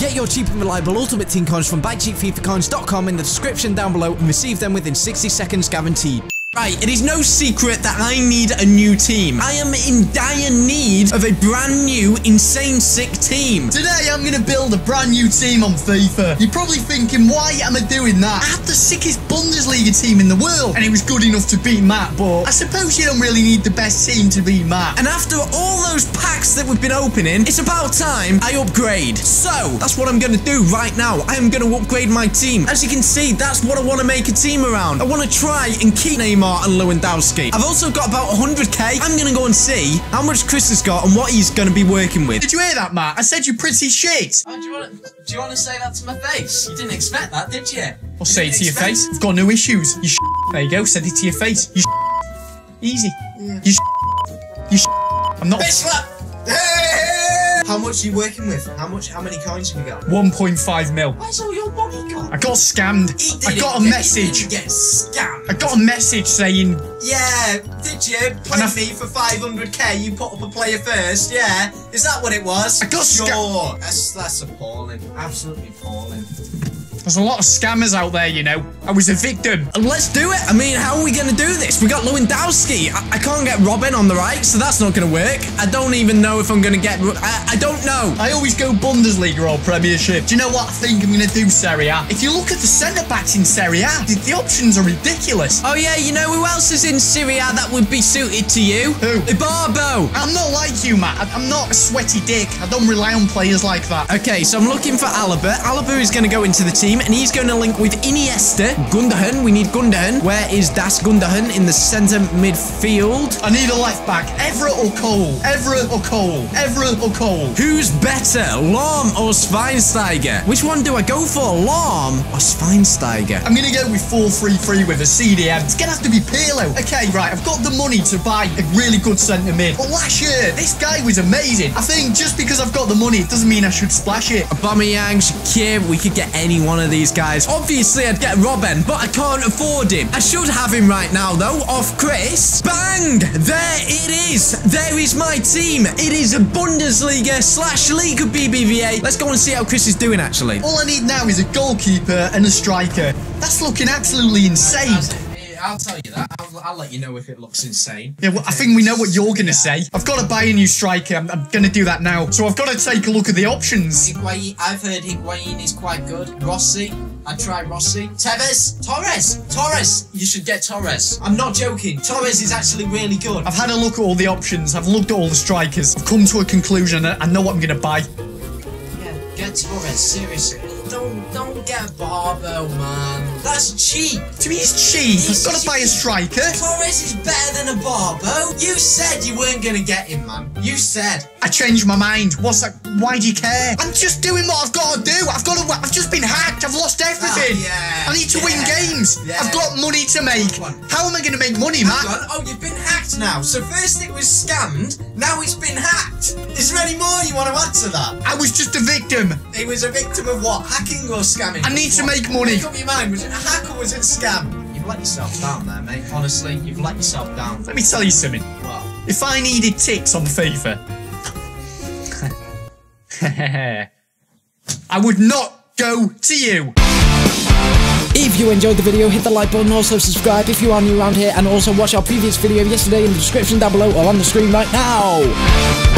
Get your cheap and reliable Ultimate Team coins from buycheapfifacoins.com in the description down below and receive them within 60 seconds guaranteed. Right, it is no secret that I need a new team. I am in dire need of a brand new, insane sick team. Today I'm gonna build a brand new team on FIFA. You're probably thinking, why am I doing that? I have the sickest Bundesliga team in the world, and it was good enough to beat Matt, but I suppose you don't really need the best team to beat Matt. And after all those packs that we've been opening, it's about time I upgrade. So, that's what I'm gonna do right now. I am gonna upgrade my team. As you can see, that's what I wanna make a team around. I wanna try and keep Neymar Neymar and Lewandowski. I've also got about 100k. I'm going to go and see how much Chris has got and what he's going to be working with. Did you hear that, Matt? I said you're pretty shit. Oh, do you want to? Do you want to say that to my face? You didn't expect that, did you? I'll say it to your face. I've got no issues. You There you go. Said it to your face. You Easy. Yeah. You You I'm not. Bitch slap. Hey! How much are you working with? How much? How many coins have you got? 1.5 mil. Where's all your money gone? I got scammed. I got a message. get scammed. I got a message saying. Yeah, did you? Play me for 500k. You put up a player first. Yeah, is that what it was? I got sure. That's that's appalling. Absolutely appalling. There's a lot of scammers out there, you know. I was a victim. Let's do it. I mean, how are we going to do this? We got Lewandowski. I, I can't get Robben on the right, so that's not going to work. I don't even know if I'm going to get... I, I don't know. I always go Bundesliga or Premiership. Do you know what I think I'm going to do, Serie A? If you look at the centre-backs in Serie A, the, the, options are ridiculous. Oh, yeah, you know who else is in Serie A that would be suited to you? Who? Ibarbo. I'm not like you, Matt. I'm not a sweaty dick. I don't rely on players like that. Okay, so I'm looking for Alaba. Alaba is going to go into the team team, and he's going to link with Iniesta. Gundogan, we need Gundogan. Where is Das Gundogan in the centre midfield? I need a left back. Evra or Cole? Evra or Cole? Evra or Cole? Who's better, Lahm or Schweinsteiger? Which one do I go for, Lahm or Schweinsteiger? I'm going to go with 4-3-3 with a CDM. It's going to have to be Pirlo. Okay, right, I've got the money to buy a really good centre mid. But last year, this guy was amazing. I think just because I've got the money, it doesn't mean I should splash it. Aubameyang, Shaqiri, we could get anyone one of these guys. Obviously, I'd get Robben, but I can't afford him. I should have him right now, though, off Chris. Bang! There it is. There is my team. It is a Bundesliga slash Liga BBVA. Let's go and see how Chris is doing, actually. All I need now is a goalkeeper and a striker. That's looking absolutely insane. I'll tell you that. I'll, I'll, let you know if it looks insane. Yeah, well, I think we know what you're going to say. I've got to buy a new striker. I'm, I'm going to do that now. So I've got to take a look at the options. Higuain, I've heard Higuain is quite good. Rossi, I'd try Rossi. Tevez, Torres, Torres. You should get Torres. I'm not joking. Torres is actually really good. I've had a look at all the options. I've looked at all the strikers. I've come to a conclusion. I know what I'm going to buy. Yeah, get Torres. Seriously. Don't, don't get Barbo, man. That's cheap. To me, it's cheap. He's got to buy a striker. Torres is better than Ibarbo. You said you weren't going to get him, man. You said. I changed my mind. What's that? Why do you care? I'm just doing what I've got to do. I've got to. I've just been hacked. I've lost everything. Oh, yeah. I need to yeah. win games. Yeah. I've got money to make. How am I going to make money, Matt? Oh, you've been hacked now. So first it was scammed. Now it's been hacked. Is there any more you want to add to that? I was just a victim. He was a victim of what? Hacking or scamming? I need to make money. Make up your mind. Was it a hack or was it a scam? You've let yourself down there, mate. Honestly, you've let yourself down. Let me tell you something. What? If I needed ticks on FIFA, I would not go to you. If you enjoyed the video, hit the like button, also subscribe if you are new around here, and also watch our previous video yesterday in the description down below or on the screen right now.